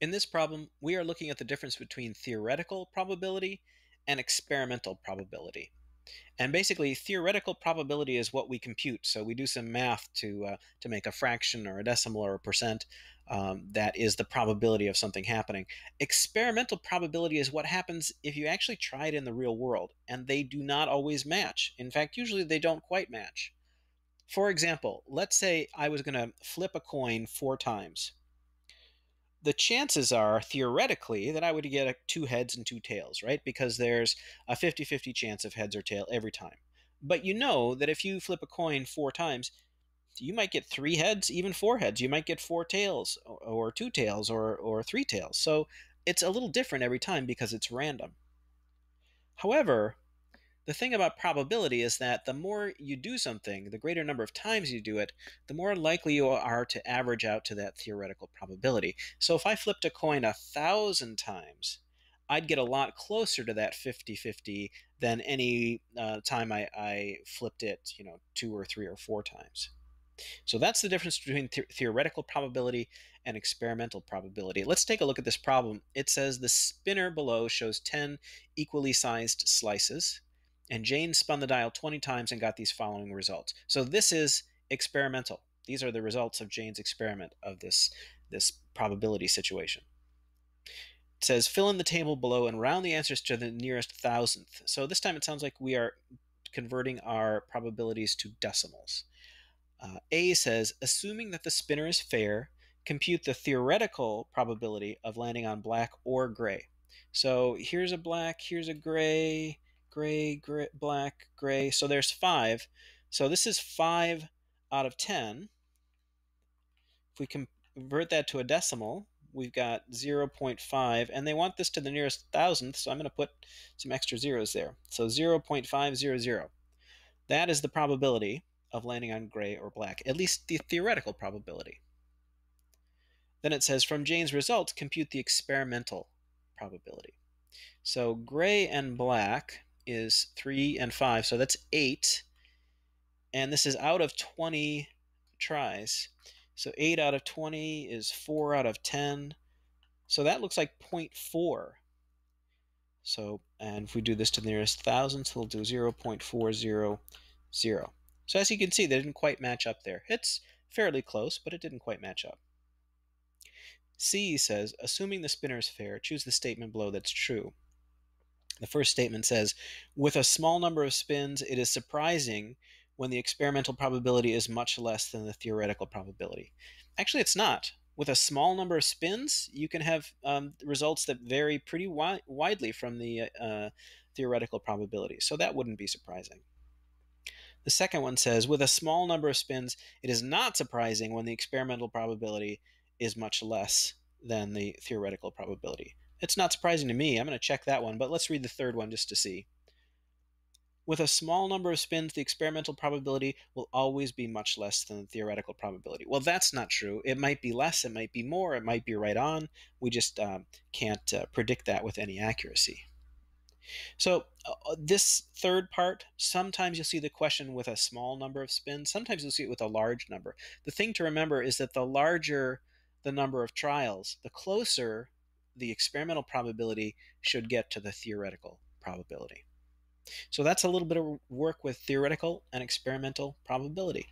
In this problem, we are looking at the difference between theoretical probability and experimental probability. And basically, theoretical probability is what we compute. So we do some math to uh, to make a fraction or a decimal or a percent. Um, that is the probability of something happening. Experimental probability is what happens if you actually try it in the real world, and they do not always match. In fact, usually they don't quite match. For example, let's say I was going to flip a coin four times the chances are theoretically that I would get a, two heads and two tails, right? Because there's a 50 50 chance of heads or tail every time. But you know that if you flip a coin four times, you might get three heads, even four heads. You might get four tails, or, or two tails, or, or three tails. So it's a little different every time because it's random. However, the thing about probability is that the more you do something, the greater number of times you do it, the more likely you are to average out to that theoretical probability. So if I flipped a coin a thousand times, I'd get a lot closer to that 50 50 than any uh, time I, I, flipped it, you know, two or three or four times. So that's the difference between the- theoretical probability and experimental probability. Let's take a look at this problem. It says the spinner below shows 10 equally sized slices and Jane spun the dial 20 times and got these following results. So this is experimental. These are the results of Jane's experiment of this, this probability situation. It says fill in the table below and round the answers to the nearest thousandth. So this time it sounds like we are converting our probabilities to decimals. Uh, A says assuming that the spinner is fair, compute the theoretical probability of landing on black or gray. So here's a black, here's a gray, gray, gray, black, gray. So there's five. So this is five out of 10. If we convert that to a decimal, we've got 0.5, and they want this to the nearest thousandth, so I'm going to put some extra zeros there. So 0.500. That is the probability of landing on gray or black, at least the theoretical probability. Then it says, from Jane's results, compute the experimental probability. So gray and black is 3 and 5, so that's 8. And this is out of 20 tries. So 8 out of 20 is 4 out of 10. So that looks like 0.4. So, and if we do this to the nearest thousandths, we'll do 0.400. So as you can see, they didn't quite match up there. It's fairly close, but it didn't quite match up. C says, assuming the spinner is fair, choose the statement below that's true. The first statement says, with a small number of spins, it is surprising when the experimental probability is much less than the theoretical probability. Actually, it's not. With a small number of spins, you can have um, results that vary pretty wi- widely from the uh, theoretical probability. So that wouldn't be surprising. The second one says, with a small number of spins, it is not surprising when the experimental probability is much less than the theoretical probability. It's not surprising to me. I'm going to check that one, but let's read the third one just to see. With a small number of spins, the experimental probability will always be much less than the theoretical probability. Well, that's not true. It might be less, it might be more, it might be right on. We just uh, can't uh, predict that with any accuracy. So, uh, this third part, sometimes you'll see the question with a small number of spins, sometimes you'll see it with a large number. The thing to remember is that the larger the number of trials, the closer the experimental probability should get to the theoretical probability. So that's a little bit of work with theoretical and experimental probability.